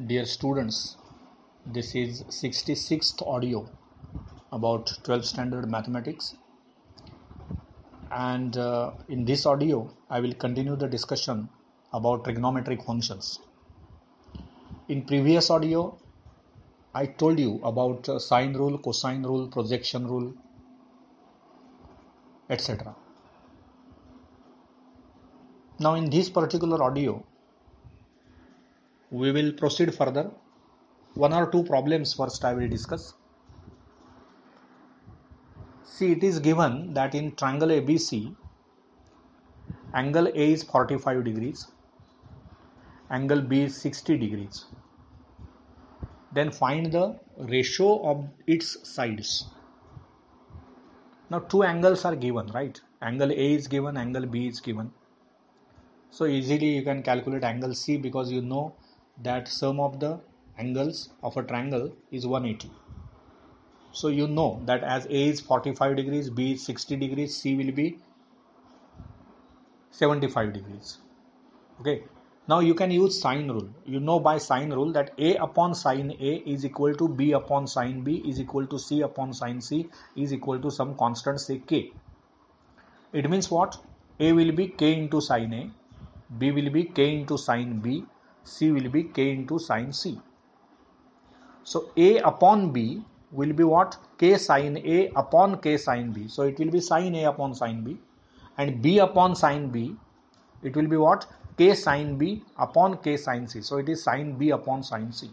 Dear students, this is 66th audio about 12th standard mathematics and uh, in this audio I will continue the discussion about trigonometric functions. In previous audio I told you about uh, sine rule, cosine rule, projection rule etc. Now in this particular audio we will proceed further. One or two problems first I will discuss. See, it is given that in triangle ABC, angle A is 45 degrees, angle B is 60 degrees. Then find the ratio of its sides. Now, two angles are given, right? Angle A is given, angle B is given. So, easily you can calculate angle C because you know that sum of the angles of a triangle is 180 so you know that as a is 45 degrees b is 60 degrees c will be 75 degrees. Okay? Now you can use sine rule. You know by sine rule that a upon sine a is equal to b upon sine b is equal to c upon sine c is equal to some constant say k. It means what? A will be k into sine a b will be k into sine b C will be K into sine C. So A upon B will be what? K sine A upon K sine B. So it will be sine A upon sine B. And B upon sine B, it will be what? K sine B upon K sine C. So it is sine B upon sine C.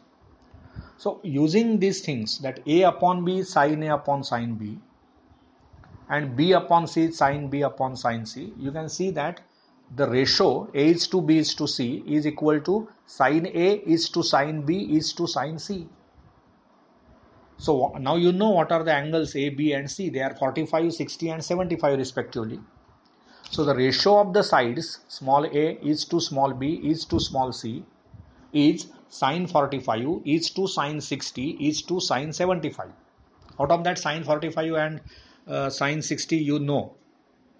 So using these things that A upon B is sine A upon sine B and B upon C is sine B upon sine C, you can see that the ratio A is to B is to C is equal to sine A is to sine B is to sine C. So now you know what are the angles A, B and C. They are 45, 60 and 75 respectively. So the ratio of the sides small a is to small b is to small c is sine 45 is to sine 60 is to sine 75. Out of that sine 45 and uh, sine 60 you know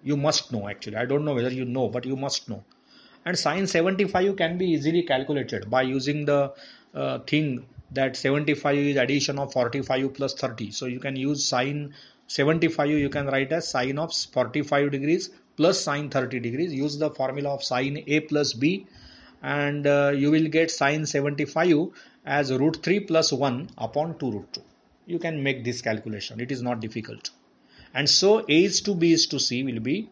you must know actually. I don't know whether you know but you must know. And sine 75 can be easily calculated by using the uh, thing that 75 is addition of 45 plus 30 so you can use sine 75 you can write as sine of 45 degrees plus sine 30 degrees. Use the formula of sine a plus b and uh, you will get sine 75 as root 3 plus 1 upon 2 root 2 you can make this calculation. It is not difficult and so a is to b is to c will be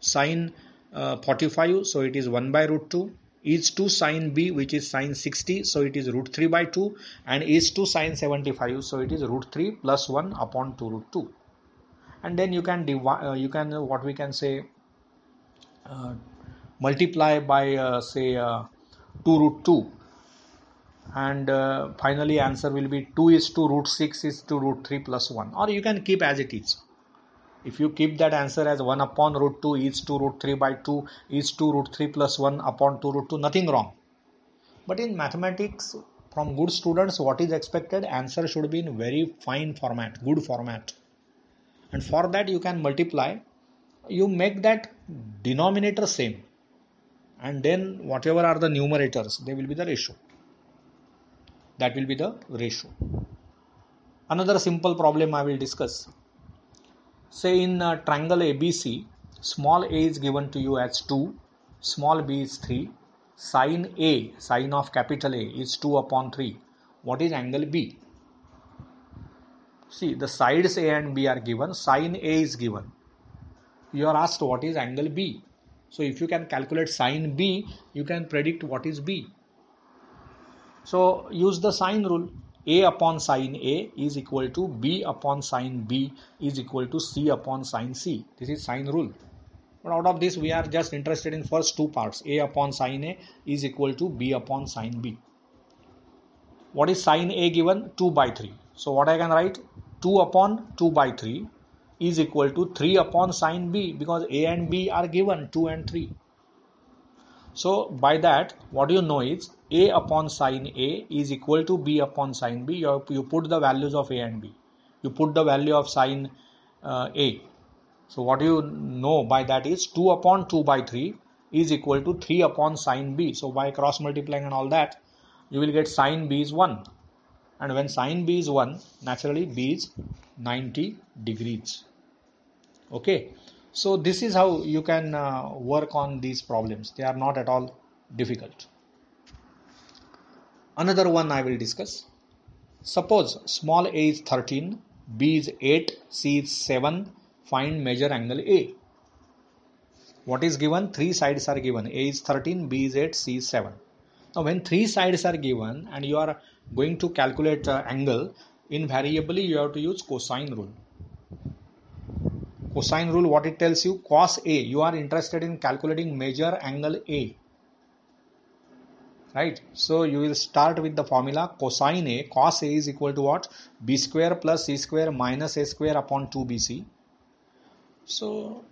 sine uh, 45 so it is 1 by root 2 is to sine b which is sine 60 so it is root 3 by 2 and is to sine 75 so it is root 3 plus 1 upon 2 root 2 and then you can divide uh, you can uh, what we can say uh, multiply by uh, say uh, 2 root 2 and uh, finally answer will be 2 is to root 6 is to root 3 plus 1 or you can keep as it is. If you keep that answer as 1 upon root 2 is to root 3 by 2 is to root 3 plus 1 upon 2 root 2 nothing wrong. But in mathematics from good students what is expected? Answer should be in very fine format good format. And for that you can multiply. You make that denominator same. And then whatever are the numerators they will be the ratio that will be the ratio. Another simple problem i will discuss. Say in uh, a triangle abc small a is given to you as 2 small b is 3 sine a sine of capital a is 2 upon 3 what is angle b? See the sides a and b are given sine a is given. You are asked what is angle b. So if you can calculate sine b you can predict what is b so use the sine rule. A upon sine A is equal to B upon sine B is equal to C upon sine C. This is sine rule. But out of this we are just interested in first two parts. A upon sine A is equal to B upon sine B. What is sine A given? 2 by 3. So what I can write? 2 upon 2 by 3 is equal to 3 upon sine B because A and B are given 2 and 3. So by that what do you know is a upon sine A is equal to B upon sine B. You, you put the values of A and B. You put the value of sine uh, A. So what you know by that is 2 upon 2 by 3 is equal to 3 upon sine B. So by cross multiplying and all that, you will get sine b is 1 and when sine b is 1 naturally b is 90 degrees okay so this is how you can uh, work on these problems they are not at all difficult another one i will discuss. Suppose small a is 13 b is 8 c is 7 find measure angle a. What is given? Three sides are given. A is 13 b is 8 c is 7 now when three sides are given and you are going to calculate angle invariably you have to use cosine rule. Cosine rule what it tells you? Cos a. You are interested in calculating measure angle a right? So you will start with the formula cosine a. Cos a is equal to what? B square plus c square minus a square upon 2bc so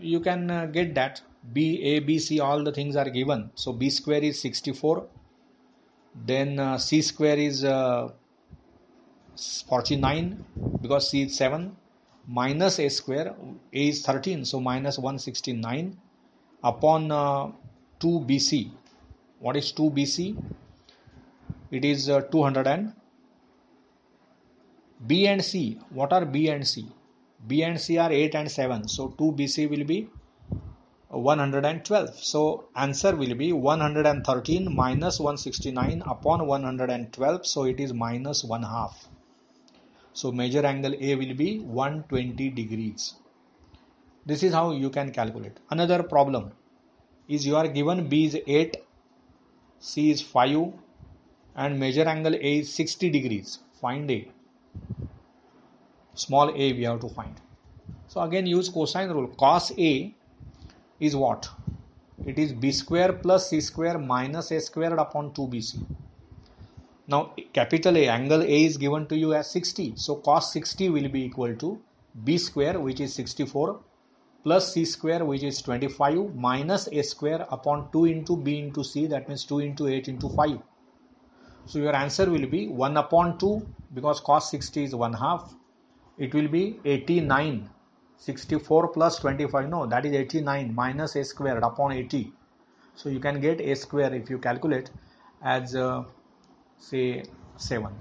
you can uh, get that. B a b c all the things are given. So b square is 64 then uh, c square is uh, 49 because c is 7 minus a square a is 13 so minus 169 upon uh, 2 bc what is 2 bc it is uh, 200 and b and c. What are b and c? B and c are 8 and 7 so 2 bc will be 112 so answer will be 113 minus 169 upon 112 so it is minus 1 half. So measure angle a will be 120 degrees. This is how you can calculate. Another problem is you are given b is 8 c is 5 and measure angle a is 60 degrees find a small a we have to find so again use cosine rule cos a is what? It is b square plus c square minus a squared upon 2bc. Now capital A angle A is given to you as 60. So cos 60 will be equal to b square which is 64 plus c square which is 25 minus a square upon 2 into b into c that means 2 into 8 into 5. So your answer will be 1 upon 2 because cos 60 is 1 half. It will be 89 64 plus 25 no that is 89 minus a squared upon 80 so you can get a square if you calculate as uh, say 7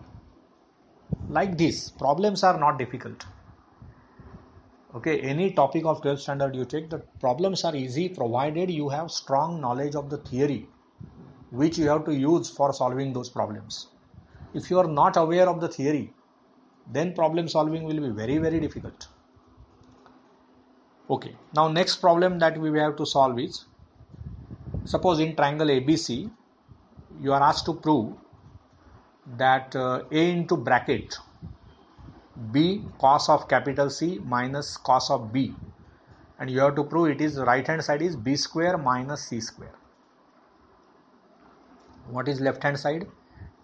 like this problems are not difficult okay any topic of 12th standard you take the problems are easy provided you have strong knowledge of the theory which you have to use for solving those problems. If you are not aware of the theory then problem solving will be very very difficult. Okay now next problem that we have to solve is suppose in triangle ABC you are asked to prove that uh, a into bracket b cos of capital C minus cos of b. And you have to prove it is right hand side is b square minus c square. What is left hand side?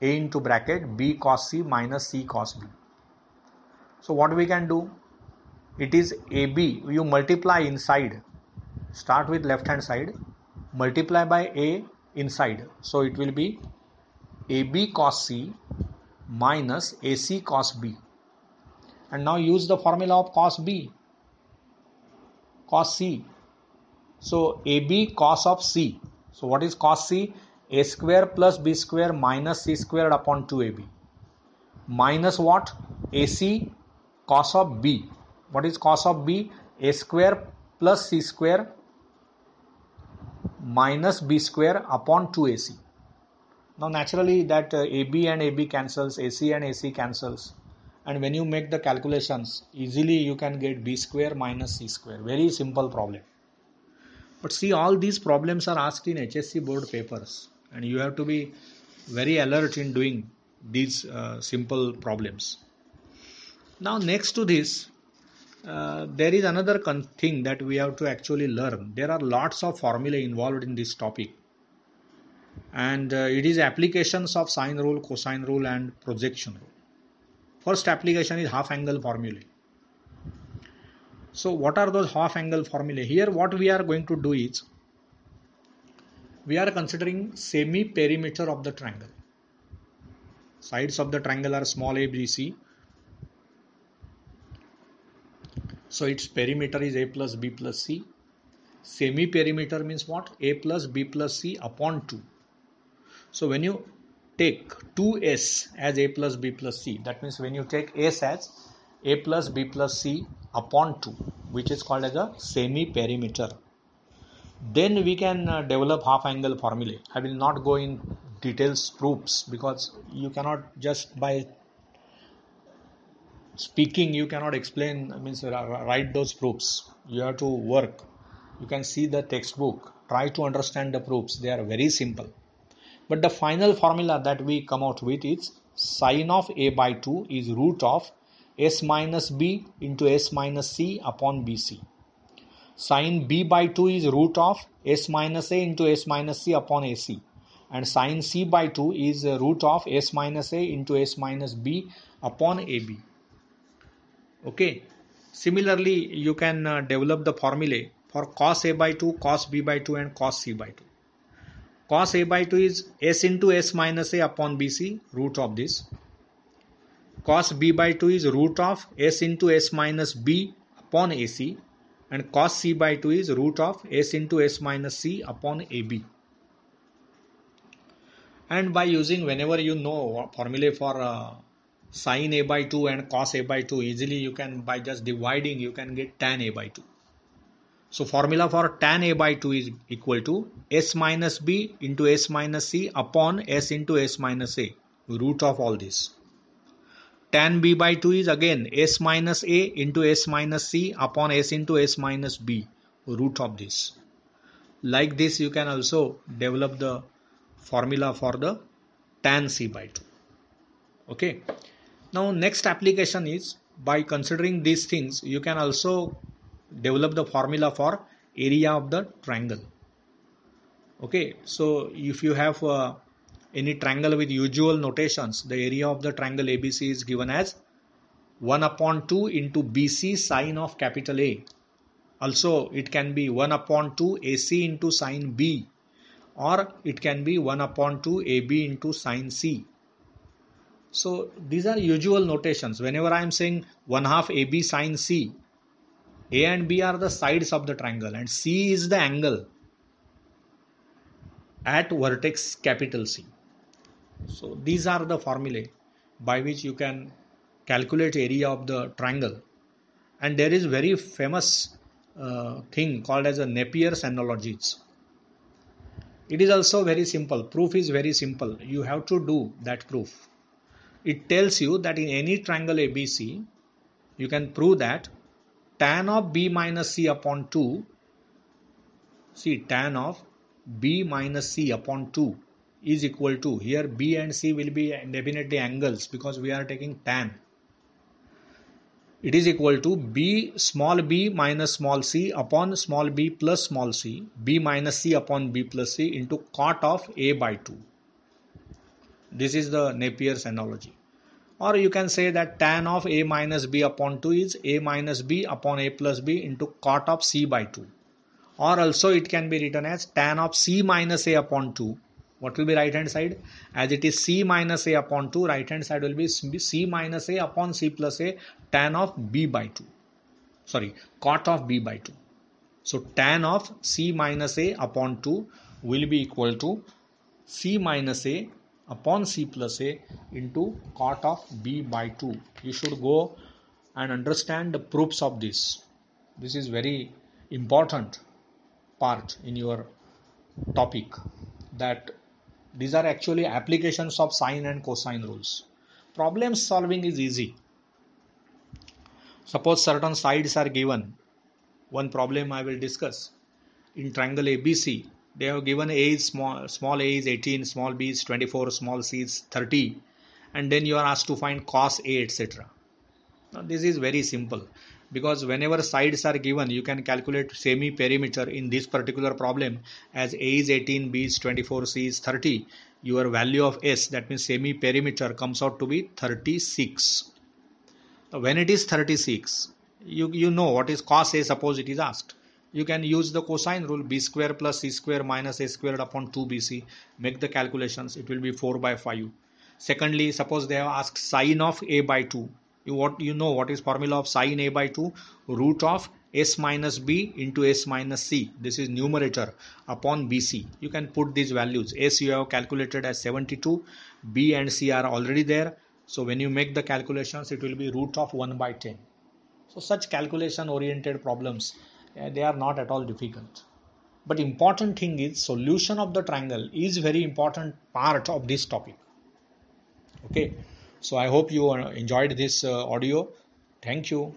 A into bracket b cos c minus c cos b. So what we can do? It is AB you multiply inside. Start with left hand side. Multiply by A inside. So it will be AB cos C minus AC cos B and now use the formula of cos B. Cos C. So AB cos of C. So what is cos C? A square plus b square minus c squared upon 2ab minus what? Ac cos of b. What is cos of b? A square plus c square minus b square upon 2ac now naturally that uh, ab and ab cancels ac and ac cancels and when you make the calculations easily you can get b square minus c square. Very simple problem. But see all these problems are asked in hsc board papers. And you have to be very alert in doing these uh, simple problems. Now next to this uh, there is another con- thing that we have to actually learn. There are lots of formulae involved in this topic, and uh, it is applications of sine rule, cosine rule, and projection rule. First application is half angle formulae. So, what are those half angle formulae? Here, what we are going to do is we are considering semi perimeter of the triangle. Sides of the triangle are small a, b, c So its perimeter is a plus b plus c. Semi perimeter means what? a plus b plus c upon 2. So when you take 2s as a plus b plus c. That means when you take s as a plus b plus c upon 2 which is called as a semi perimeter then we can uh, develop half angle formulae. I will not go in details proofs because you cannot just by speaking you cannot explain I means write those proofs. You have to work. You can see the textbook. Try to understand the proofs. They are very simple but the final formula that we come out with is sine of a by 2 is root of s minus b into s minus c upon bc Sine b by 2 is root of s minus a into s minus c upon ac and sine c by 2 is root of s minus a into s minus b upon ab okay. Similarly you can uh, develop the formulae for cos a by 2 cos b by 2 and cos c by 2 cos a by 2 is s into s minus a upon bc root of this. Cos b by 2 is root of s into s minus b upon ac and cos c by 2 is root of s into s minus c upon ab and by using whenever you know formula for uh, sine a by 2 and cos a by 2 easily you can by just dividing you can get tan a by 2 so formula for tan a by 2 is equal to s minus b into s minus c upon s into s minus a root of all this. Tan b by 2 is again s minus a into s minus c upon s into s minus b root of this. Like this you can also develop the formula for the tan c by 2 okay. Now next application is by considering these things you can also develop the formula for area of the triangle okay so if you have uh, any triangle with usual notations, the area of the triangle ABC is given as 1 upon 2 into BC sine of capital A. Also, it can be 1 upon 2 AC into sine B or it can be 1 upon 2 AB into sine C. So, these are usual notations. Whenever I am saying 1 half AB sine C, A and B are the sides of the triangle and C is the angle at vertex capital C. So these are the formulae by which you can calculate area of the triangle. And there is very famous uh, thing called as a Napier's analogies. It is also very simple. Proof is very simple. You have to do that proof. It tells you that in any triangle ABC, you can prove that tan of b minus c upon 2 see tan of b minus c upon 2 is equal to here b and c will be definitely angles because we are taking tan. It is equal to b small b minus small c upon small b plus small c b minus c upon b plus c into cot of a by 2 this is the napier's analogy or you can say that tan of a minus b upon 2 is a minus b upon a plus b into cot of c by 2 or also it can be written as tan of c minus a upon 2 what will be right hand side? As it is c minus a upon 2 right hand side will be c minus a upon c plus a tan of b by 2 sorry cot of b by 2 so tan of c minus a upon 2 will be equal to c minus a upon c plus a into cot of b by 2 you should go and understand the proofs of this this is very important part in your topic that these are actually applications of sine and cosine rules. Problem solving is easy. Suppose certain sides are given. One problem I will discuss. In triangle ABC, they have given A small, small a is 18, small b is 24, small c is 30, and then you are asked to find cos A, etc. Now, this is very simple. Because whenever sides are given you can calculate semi perimeter in this particular problem as a is 18 b is 24 c is 30 your value of s that means semi perimeter comes out to be 36 when it is 36 you you know what is cos a suppose it is asked you can use the cosine rule b square plus c square minus a squared upon 2bc make the calculations. It will be 4 by 5 secondly suppose they have asked sine of a by 2 you what you know what is formula of sine a by 2 root of s minus b into s minus c. This is numerator upon bc you can put these values. S you have calculated as 72 b and c are already there. So when you make the calculations it will be root of 1 by 10 so such calculation oriented problems they are not at all difficult. But important thing is solution of the triangle is very important part of this topic. Okay? So i hope you uh, enjoyed this uh, audio. Thank you